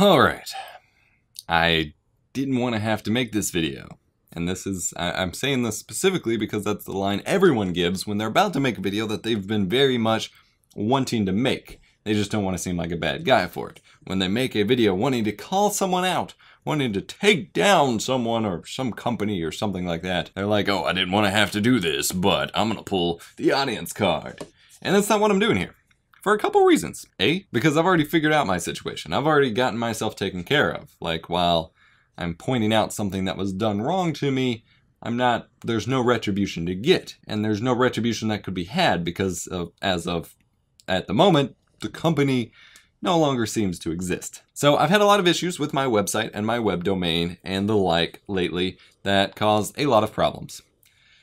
Alright. I didn't want to have to make this video. And this is, I, am saying this specifically because that's the line everyone gives when they're about to make a video that they've been very much wanting to make. They just don't want to seem like a bad guy for it. When they make a video wanting to call someone out, wanting to take down someone or some company or something like that, they're like, oh, I didn't want to have to do this, but I'm going to pull the audience card. And that's not what I'm doing here for a couple reasons. A, because I've already figured out my situation. I've already gotten myself taken care of. Like, while I'm pointing out something that was done wrong to me, I'm not, there's no retribution to get. And there's no retribution that could be had because of, as of at the moment, the company no longer seems to exist. So I've had a lot of issues with my website and my web domain and the like lately that caused a lot of problems.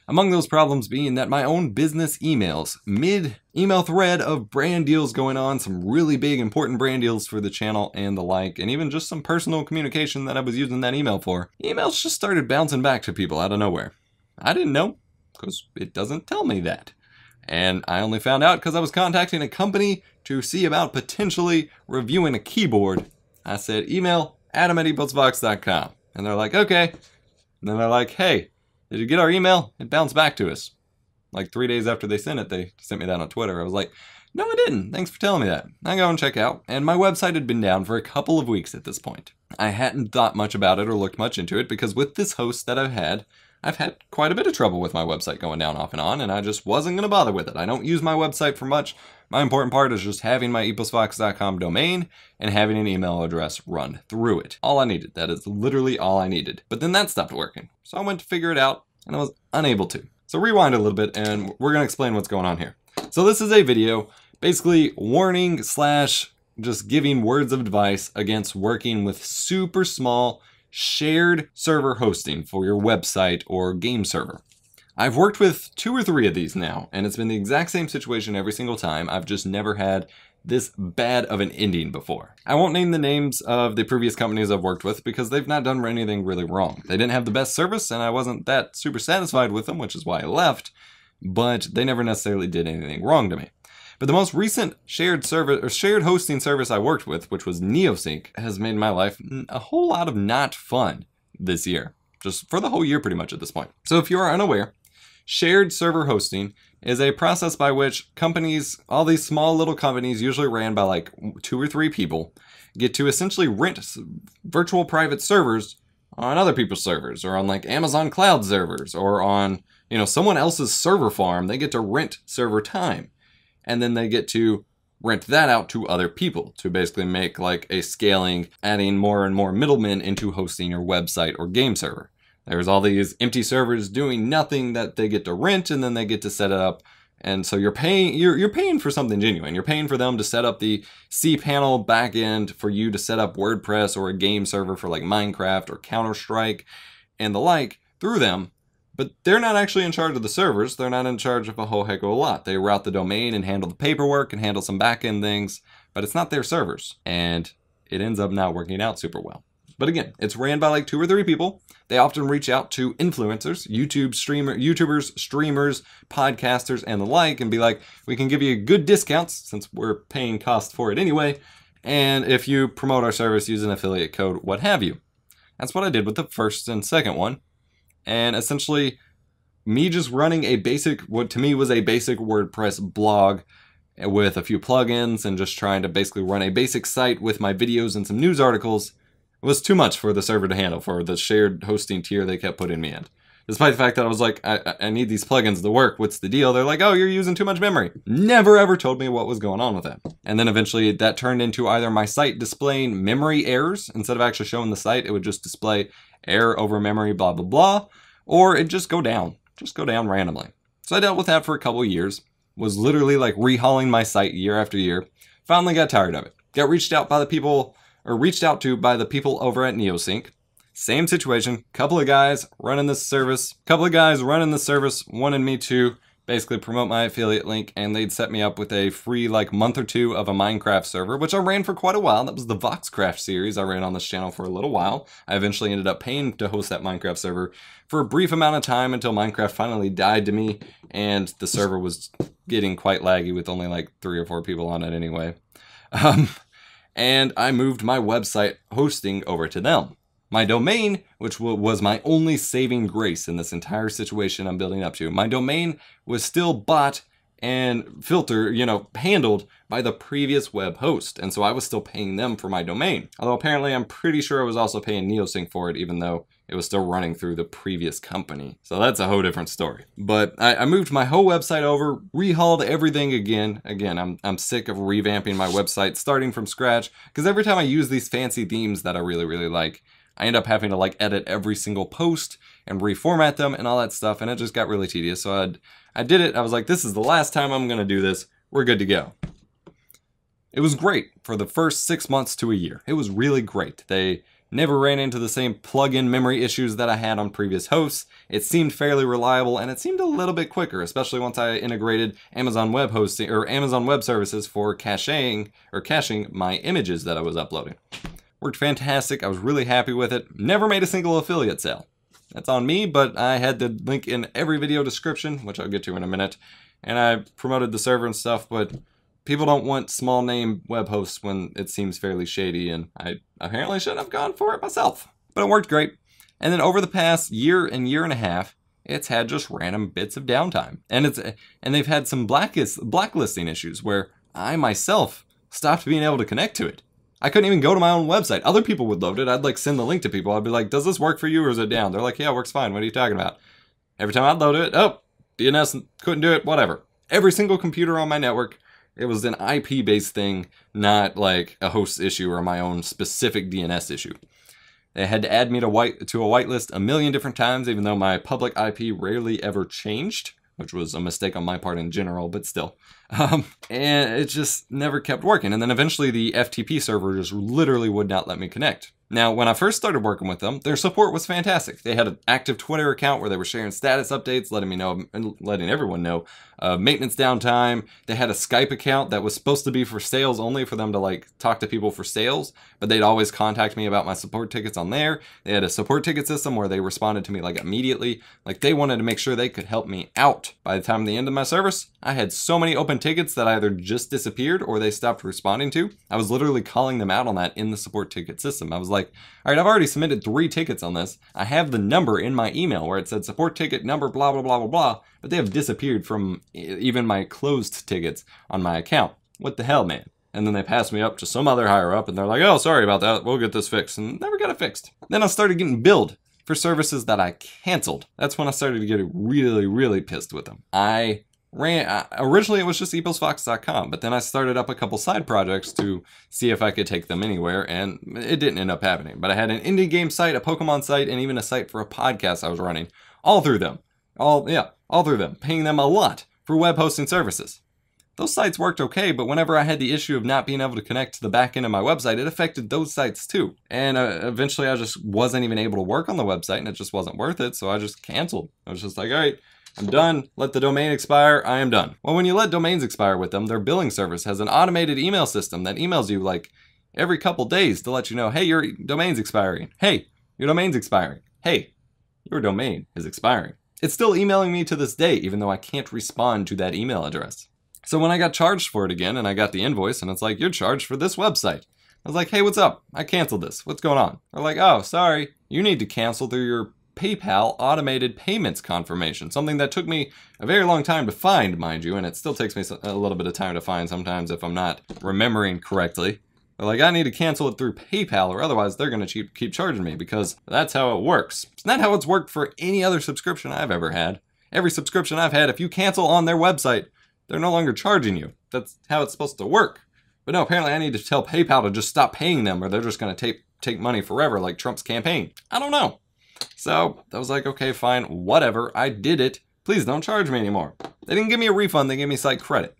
Among those problems being that my own business emails, mid email thread of brand deals going on, some really big important brand deals for the channel and the like, and even just some personal communication that I was using that email for, emails just started bouncing back to people out of nowhere. I didn't know, because it doesn't tell me that. And I only found out because I was contacting a company to see about potentially reviewing a keyboard. I said, email adam at eposvox.com. And they're like, okay. And then they're like, hey, did you get our email? It bounced back to us. Like three days after they sent it, they sent me that on Twitter. I was like, no, I didn't. Thanks for telling me that. I go and check out, and my website had been down for a couple of weeks at this point. I hadn't thought much about it or looked much into it because with this host that I've had, I've had quite a bit of trouble with my website going down off and on, and I just wasn't going to bother with it. I don't use my website for much. My important part is just having my eposvox.com domain and having an email address run through it. All I needed. That is literally all I needed. But then that stopped working. So I went to figure it out, and I was unable to. So rewind a little bit, and we're going to explain what's going on here. So this is a video basically warning slash just giving words of advice against working with super small shared server hosting for your website or game server. I've worked with two or three of these now, and it's been the exact same situation every single time. I've just never had this bad of an ending before. I won't name the names of the previous companies I've worked with because they've not done anything really wrong. They didn't have the best service and I wasn't that super satisfied with them, which is why I left, but they never necessarily did anything wrong to me. But the most recent shared service or shared hosting service I worked with, which was Neosync, has made my life a whole lot of not fun this year. Just for the whole year pretty much at this point. So if you are unaware, shared server hosting is a process by which companies, all these small little companies usually ran by like two or three people, get to essentially rent virtual private servers on other people's servers or on like Amazon cloud servers or on, you know, someone else's server farm. They get to rent server time and then they get to rent that out to other people to basically make like a scaling, adding more and more middlemen into hosting your website or game server. There's all these empty servers doing nothing that they get to rent and then they get to set it up. And so you're paying you're you're paying for something genuine. You're paying for them to set up the cPanel backend for you to set up WordPress or a game server for like Minecraft or Counter-Strike and the like through them but they're not actually in charge of the servers. They're not in charge of a whole heck of a lot. They route the domain and handle the paperwork and handle some backend things, but it's not their servers. And it ends up not working out super well. But again, it's ran by like two or three people. They often reach out to influencers, YouTube streamer, YouTubers, streamers, podcasters, and the like, and be like, we can give you good discounts since we're paying cost for it anyway. And if you promote our service, use an affiliate code, what have you. That's what I did with the first and second one and essentially me just running a basic, what to me was a basic WordPress blog with a few plugins and just trying to basically run a basic site with my videos and some news articles was too much for the server to handle for the shared hosting tier they kept putting me in. Despite the fact that I was like, I, I need these plugins to work. What's the deal? They're like, oh, you're using too much memory. Never ever told me what was going on with it. And then eventually that turned into either my site displaying memory errors. Instead of actually showing the site, it would just display error over memory, blah, blah, blah. Or it just go down, just go down randomly. So I dealt with that for a couple years, was literally like rehauling my site year after year. Finally got tired of it. Got reached out by the people, or reached out to by the people over at Neosync. Same situation, couple of guys running the service, couple of guys running the service wanted me to basically promote my affiliate link and they'd set me up with a free like month or two of a Minecraft server, which I ran for quite a while. That was the Voxcraft series I ran on this channel for a little while. I eventually ended up paying to host that Minecraft server for a brief amount of time until Minecraft finally died to me and the server was getting quite laggy with only like three or four people on it anyway. Um, and I moved my website hosting over to them. My domain, which was my only saving grace in this entire situation I'm building up to, my domain was still bought and filter, you know, handled by the previous web host. And so I was still paying them for my domain. Although apparently I'm pretty sure I was also paying Neosync for it, even though it was still running through the previous company. So that's a whole different story. But I, I moved my whole website over, rehauled everything again. Again, I'm, I'm sick of revamping my website, starting from scratch, because every time I use these fancy themes that I really, really like, I end up having to like edit every single post and reformat them and all that stuff, and it just got really tedious. So I'd, I did it. I was like, this is the last time I'm going to do this. We're good to go. It was great for the first six months to a year. It was really great. They never ran into the same plugin memory issues that I had on previous hosts. It seemed fairly reliable and it seemed a little bit quicker, especially once I integrated Amazon Web Hosting or Amazon Web Services for caching or caching my images that I was uploading. Worked fantastic. I was really happy with it. Never made a single affiliate sale. That's on me, but I had the link in every video description, which I'll get to in a minute. And I promoted the server and stuff, but people don't want small name web hosts when it seems fairly shady, and I apparently shouldn't have gone for it myself. But it worked great. And then over the past year and year and a half, it's had just random bits of downtime. And it's and they've had some blacklist, blacklisting issues where I myself stopped being able to connect to it. I couldn't even go to my own website. Other people would load it. I'd like send the link to people. I'd be like, does this work for you or is it down? They're like, yeah, it works fine. What are you talking about? Every time I'd load it, oh, DNS couldn't do it, whatever. Every single computer on my network it was an IP based thing, not like a host issue or my own specific DNS issue. They had to add me to white to a whitelist a million different times, even though my public IP rarely ever changed, which was a mistake on my part in general, but still. Um, and it just never kept working. And then eventually the FTP server just literally would not let me connect. Now, when I first started working with them, their support was fantastic. They had an active Twitter account where they were sharing status updates, letting me know and letting everyone know uh, maintenance downtime. They had a Skype account that was supposed to be for sales only for them to like talk to people for sales, but they'd always contact me about my support tickets on there. They had a support ticket system where they responded to me like immediately. Like they wanted to make sure they could help me out. By the time of the end of my service, I had so many open tickets that either just disappeared or they stopped responding to. I was literally calling them out on that in the support ticket system. I was like, all right, I've already submitted three tickets on this. I have the number in my email where it said support ticket number, blah, blah, blah, blah, blah, but they have disappeared from even my closed tickets on my account. What the hell, man? And then they passed me up to some other higher up and they're like, oh, sorry about that. We'll get this fixed. And never got it fixed. Then I started getting billed for services that I canceled. That's when I started to get really, really pissed with them. I ran uh, originally it was just eposvox.com but then i started up a couple side projects to see if i could take them anywhere and it didn't end up happening. But i had an indie game site a pokemon site and even a site for a podcast i was running all through them. All yeah all through them paying them a lot for web hosting services. Those sites worked okay but whenever i had the issue of not being able to connect to the back end of my website it affected those sites too. And uh, eventually i just wasn't even able to work on the website and it just wasn't worth it so i just canceled. I was just like all right I'm done. Let the domain expire. I am done. Well, when you let domains expire with them, their billing service has an automated email system that emails you like every couple days to let you know, hey, your domain's expiring. Hey, your domain's expiring. Hey, your domain is expiring. It's still emailing me to this day, even though I can't respond to that email address. So when I got charged for it again and I got the invoice and it's like, you're charged for this website. I was like, hey, what's up? I canceled this. What's going on? They're like, oh, sorry. You need to cancel through your PayPal automated payments confirmation, something that took me a very long time to find, mind you, and it still takes me a little bit of time to find sometimes if I'm not remembering correctly. But like, I need to cancel it through PayPal or otherwise they're going to keep keep charging me because that's how it works. It's not how it's worked for any other subscription I've ever had. Every subscription I've had, if you cancel on their website, they're no longer charging you. That's how it's supposed to work. But no, apparently I need to tell PayPal to just stop paying them or they're just going to take take money forever like Trump's campaign. I don't know. So I was like, okay, fine, whatever. I did it. Please don't charge me anymore. They didn't give me a refund, they gave me site credit.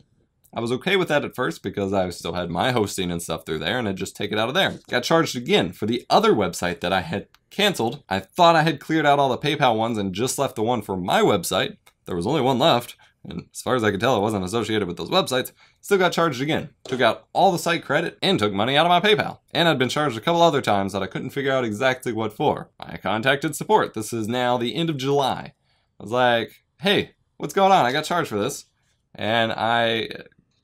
I was okay with that at first because I still had my hosting and stuff through there and I'd just take it out of there. Got charged again for the other website that I had canceled. I thought I had cleared out all the PayPal ones and just left the one for my website. There was only one left. And as far as I could tell, it wasn't associated with those websites. Still got charged again. Took out all the site credit and took money out of my PayPal. And I'd been charged a couple other times that I couldn't figure out exactly what for. I contacted support. This is now the end of July. I was like, hey, what's going on? I got charged for this. And I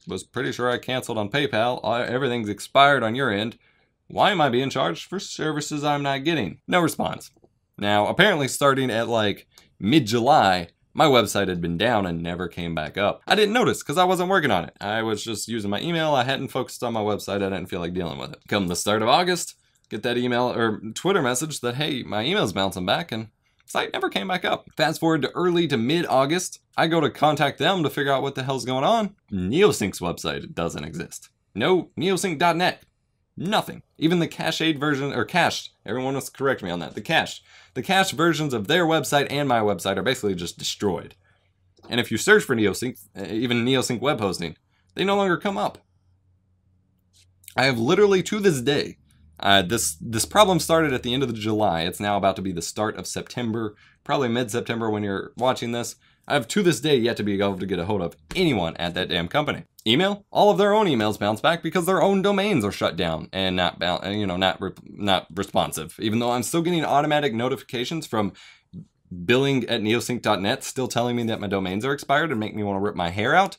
was pretty sure I canceled on PayPal. Uh, everything's expired on your end. Why am I being charged for services I'm not getting? No response. Now, apparently starting at like mid-July, my website had been down and never came back up. I didn't notice because I wasn't working on it. I was just using my email. I hadn't focused on my website. I didn't feel like dealing with it. Come the start of August, get that email or Twitter message that, hey, my email's bouncing back and site never came back up. Fast forward to early to mid-August, I go to contact them to figure out what the hell's going on. Neosync's website doesn't exist. No neosync.net. Nothing. Even the cached version, or cached, everyone must correct me on that, the cached. The cached versions of their website and my website are basically just destroyed. And if you search for Neosync, eh, even Neosync web hosting, they no longer come up. I have literally to this day, uh, this this problem started at the end of the July. It's now about to be the start of September, probably mid-September when you're watching this. I have to this day yet to be able to get a hold of anyone at that damn company. Email? All of their own emails bounce back because their own domains are shut down and not you know not not responsive. Even though I'm still getting automatic notifications from billing at neosync.net still telling me that my domains are expired and make me want to rip my hair out,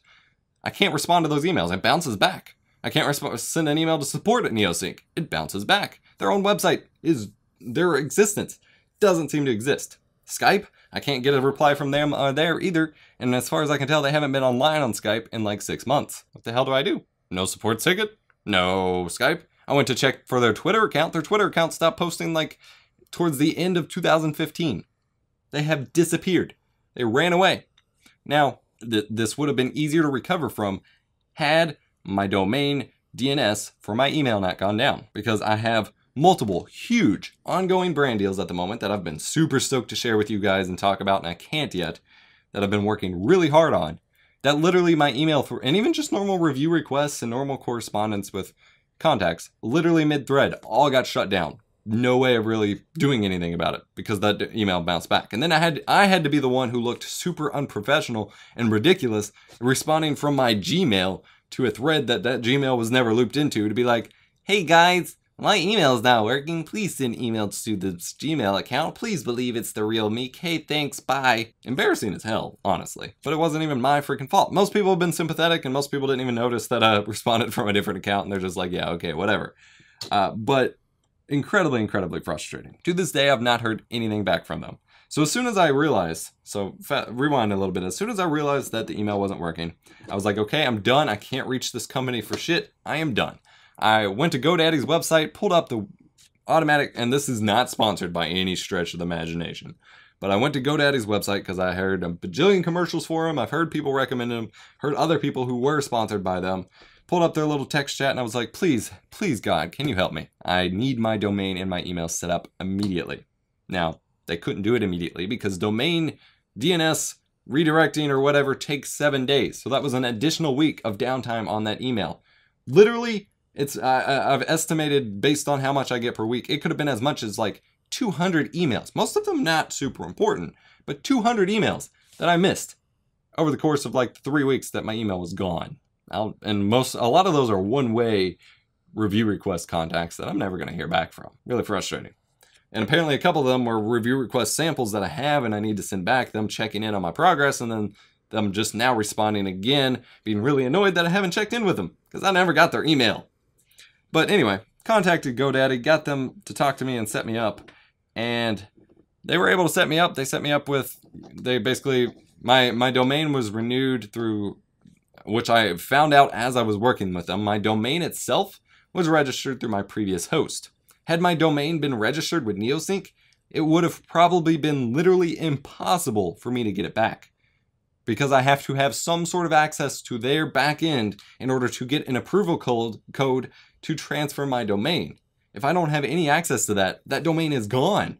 I can't respond to those emails. It bounces back. I can't send an email to support at Neosync. It bounces back. Their own website is their existence doesn't seem to exist. Skype, I can't get a reply from them uh, there either, and as far as I can tell, they haven't been online on Skype in like six months. What the hell do I do? No support ticket? No Skype? I went to check for their Twitter account. Their Twitter account stopped posting like towards the end of 2015. They have disappeared. They ran away. Now, th this would have been easier to recover from had my domain DNS for my email not gone down because I have multiple huge ongoing brand deals at the moment that I've been super stoked to share with you guys and talk about and I can't yet that I've been working really hard on that literally my email for and even just normal review requests and normal correspondence with contacts literally mid-thread all got shut down. No way of really doing anything about it because that email bounced back. And then I had I had to be the one who looked super unprofessional and ridiculous responding from my Gmail to a thread that that Gmail was never looped into to be like hey guys my email is not working. Please send emails to this Gmail account. Please believe it's the real me. Hey, thanks, bye. Embarrassing as hell, honestly. But it wasn't even my freaking fault. Most people have been sympathetic and most people didn't even notice that I responded from a different account and they're just like, yeah, okay, whatever. Uh, but incredibly, incredibly frustrating. To this day, I've not heard anything back from them. So as soon as I realized, so rewind a little bit, as soon as I realized that the email wasn't working, I was like, okay, I'm done. I can't reach this company for shit. I am done. I went to GoDaddy's website, pulled up the automatic, and this is not sponsored by any stretch of the imagination. But I went to GoDaddy's website because I heard a bajillion commercials for them. I've heard people recommend them, heard other people who were sponsored by them. Pulled up their little text chat and I was like, please, please, God, can you help me? I need my domain and my email set up immediately. Now, they couldn't do it immediately because domain DNS redirecting or whatever takes seven days. So that was an additional week of downtime on that email. Literally it's I, I've estimated based on how much I get per week, it could have been as much as like 200 emails. Most of them not super important, but 200 emails that I missed over the course of like three weeks that my email was gone. I'll, and most a lot of those are one-way review request contacts that I'm never going to hear back from. Really frustrating. And apparently a couple of them were review request samples that I have and I need to send back them checking in on my progress and then them just now responding again, being really annoyed that I haven't checked in with them because I never got their email. But anyway, contacted GoDaddy, got them to talk to me and set me up. And they were able to set me up. They set me up with, they basically, my, my domain was renewed through, which I found out as I was working with them. My domain itself was registered through my previous host. Had my domain been registered with Neosync, it would have probably been literally impossible for me to get it back because I have to have some sort of access to their backend in order to get an approval code, code to transfer my domain. If I don't have any access to that, that domain is gone.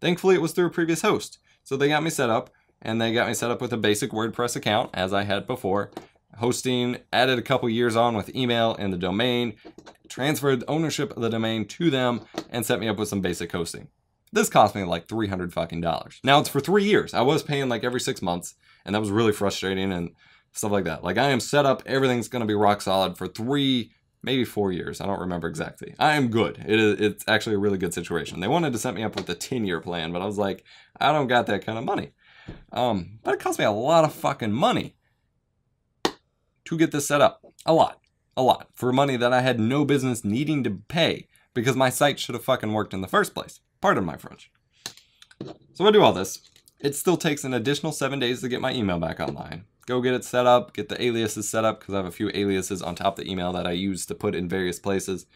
Thankfully, it was through a previous host. So they got me set up, and they got me set up with a basic WordPress account, as I had before. Hosting, added a couple years on with email and the domain, transferred ownership of the domain to them, and set me up with some basic hosting. This cost me like 300 fucking dollars. Now it's for three years. I was paying like every six months, and that was really frustrating and stuff like that. Like I am set up, everything's gonna be rock solid for three, maybe four years. I don't remember exactly. I am good. It is, it's actually a really good situation. They wanted to set me up with a 10 year plan, but I was like, I don't got that kind of money. Um, but it cost me a lot of fucking money. to get this set up. A lot. A lot. For money that I had no business needing to pay because my site should have fucking worked in the first place. Pardon my French. So I do all this. It still takes an additional seven days to get my email back online. Go get it set up, get the aliases set up because I have a few aliases on top of the email that I use to put in various places.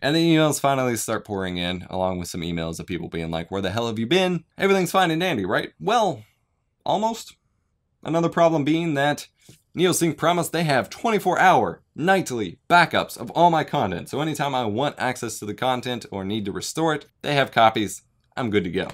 And the emails finally start pouring in, along with some emails of people being like, Where the hell have you been? Everything's fine and dandy, right? Well, almost. Another problem being that Neosync promised they have 24 hour, nightly backups of all my content. So anytime I want access to the content or need to restore it, they have copies. I'm good to go.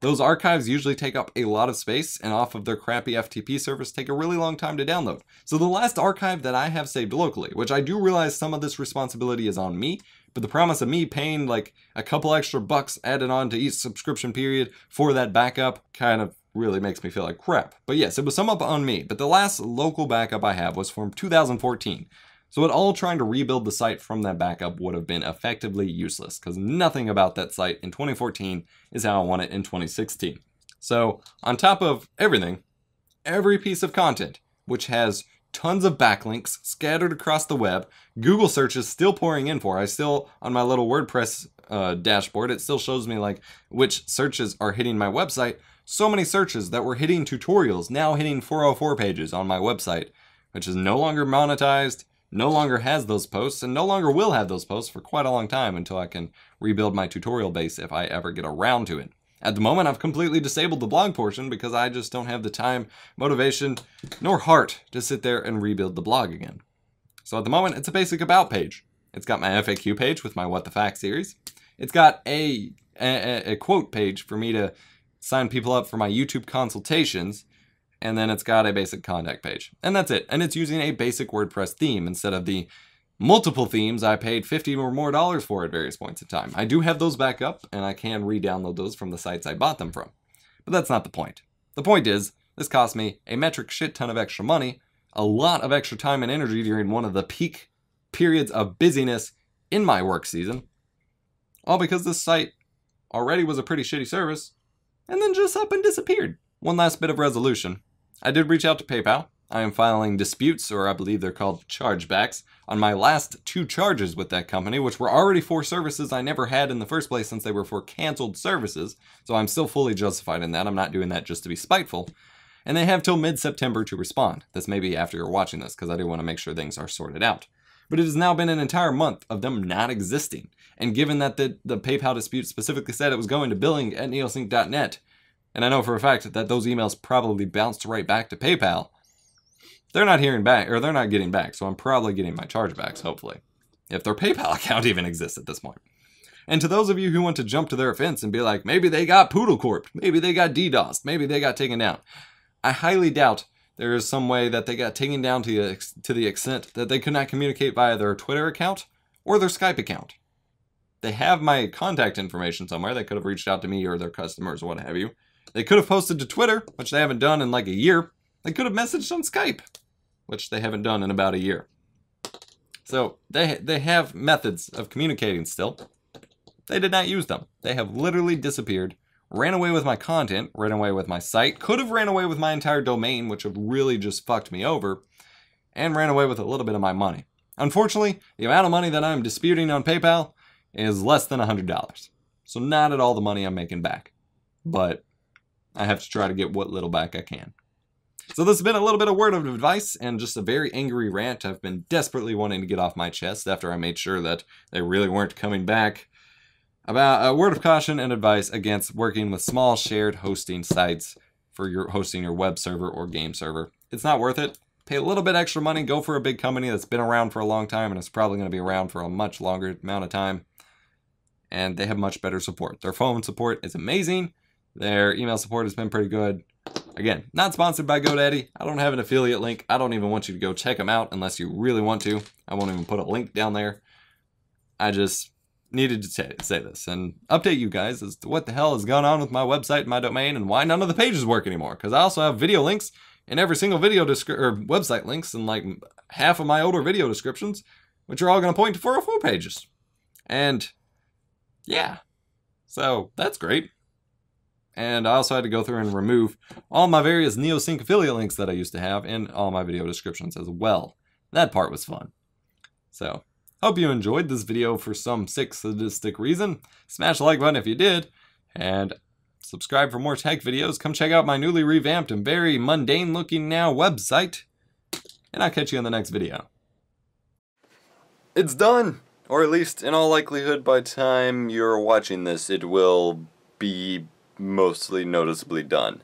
Those archives usually take up a lot of space and off of their crappy FTP service take a really long time to download. So the last archive that I have saved locally, which I do realize some of this responsibility is on me, but the promise of me paying like a couple extra bucks added on to each subscription period for that backup kind of really makes me feel like crap. But yes, it was some up on me, but the last local backup I have was from 2014. So at all trying to rebuild the site from that backup would have been effectively useless because nothing about that site in 2014 is how I want it in 2016. So on top of everything, every piece of content, which has tons of backlinks scattered across the web, Google searches still pouring in for. I still, on my little WordPress uh, dashboard, it still shows me like which searches are hitting my website. So many searches that were hitting tutorials, now hitting 404 pages on my website, which is no longer monetized, no longer has those posts and no longer will have those posts for quite a long time until I can rebuild my tutorial base if I ever get around to it. At the moment, I've completely disabled the blog portion because I just don't have the time, motivation, nor heart to sit there and rebuild the blog again. So at the moment, it's a basic about page. It's got my FAQ page with my What the Fact series. It's got a, a, a quote page for me to sign people up for my YouTube consultations and then it's got a basic contact page. And that's it. And it's using a basic WordPress theme instead of the multiple themes I paid 50 or more dollars for at various points in time. I do have those back up, and I can re-download those from the sites I bought them from. But that's not the point. The point is, this cost me a metric shit ton of extra money, a lot of extra time and energy during one of the peak periods of busyness in my work season, all because this site already was a pretty shitty service, and then just up and disappeared. One last bit of resolution. I did reach out to PayPal. I am filing disputes, or I believe they're called chargebacks, on my last two charges with that company, which were already for services I never had in the first place since they were for canceled services. So I'm still fully justified in that. I'm not doing that just to be spiteful. And they have till mid September to respond. This may be after you're watching this, because I do want to make sure things are sorted out. But it has now been an entire month of them not existing. And given that the, the PayPal dispute specifically said it was going to billing at neosync.net, and I know for a fact that those emails probably bounced right back to PayPal. They're not hearing back, or they're not getting back, so I'm probably getting my chargebacks, hopefully. If their PayPal account even exists at this point. And to those of you who want to jump to their offense and be like, maybe they got Poodle Corp, maybe they got DDoS, maybe they got taken down. I highly doubt there is some way that they got taken down to the, to the extent that they could not communicate via their Twitter account or their Skype account. They have my contact information somewhere. They could have reached out to me or their customers or what have you. They could have posted to Twitter, which they haven't done in like a year. They could have messaged on Skype, which they haven't done in about a year. So they they have methods of communicating still. They did not use them. They have literally disappeared, ran away with my content, ran away with my site, could have ran away with my entire domain, which have really just fucked me over, and ran away with a little bit of my money. Unfortunately, the amount of money that I'm disputing on PayPal is less than $100. So not at all the money I'm making back. But I have to try to get what little back I can. So this has been a little bit of word of advice and just a very angry rant I've been desperately wanting to get off my chest after I made sure that they really weren't coming back. About a word of caution and advice against working with small shared hosting sites for your hosting your web server or game server. It's not worth it. Pay a little bit extra money, go for a big company that's been around for a long time and is probably going to be around for a much longer amount of time. And they have much better support. Their phone support is amazing. Their email support has been pretty good. Again, not sponsored by GoDaddy. I don't have an affiliate link. I don't even want you to go check them out unless you really want to. I won't even put a link down there. I just needed to say, this and update you guys as to what the hell has gone on with my website and my domain and why none of the pages work anymore. Because I also have video links in every single video or website links and like half of my older video descriptions, which are all going to point to 404 pages. And yeah, so that's great. And I also had to go through and remove all my various NeoSync affiliate links that I used to have and all my video descriptions as well. That part was fun. So, hope you enjoyed this video for some sick sadistic reason. Smash the like button if you did, and subscribe for more tech videos. Come check out my newly revamped and very mundane looking now website. And I'll catch you in the next video. It's done! Or at least, in all likelihood, by time you're watching this, it will be mostly noticeably done.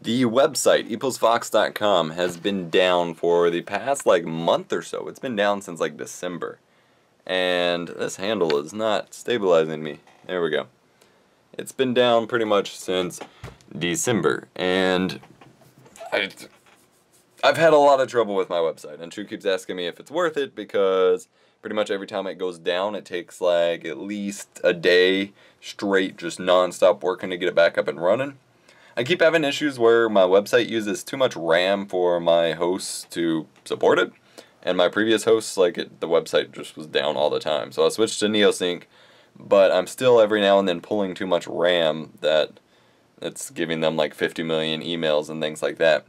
The website, eposvox.com, has been down for the past, like, month or so. It's been down since, like, December. And this handle is not stabilizing me. There we go. It's been down pretty much since December. And I, I've had a lot of trouble with my website. And True keeps asking me if it's worth it because pretty much every time it goes down, it takes, like, at least a day straight, just non-stop working to get it back up and running. I keep having issues where my website uses too much RAM for my hosts to support it. And my previous hosts, like it, the website just was down all the time. So I switched to NeoSync, but I'm still every now and then pulling too much RAM that it's giving them like 50 million emails and things like that.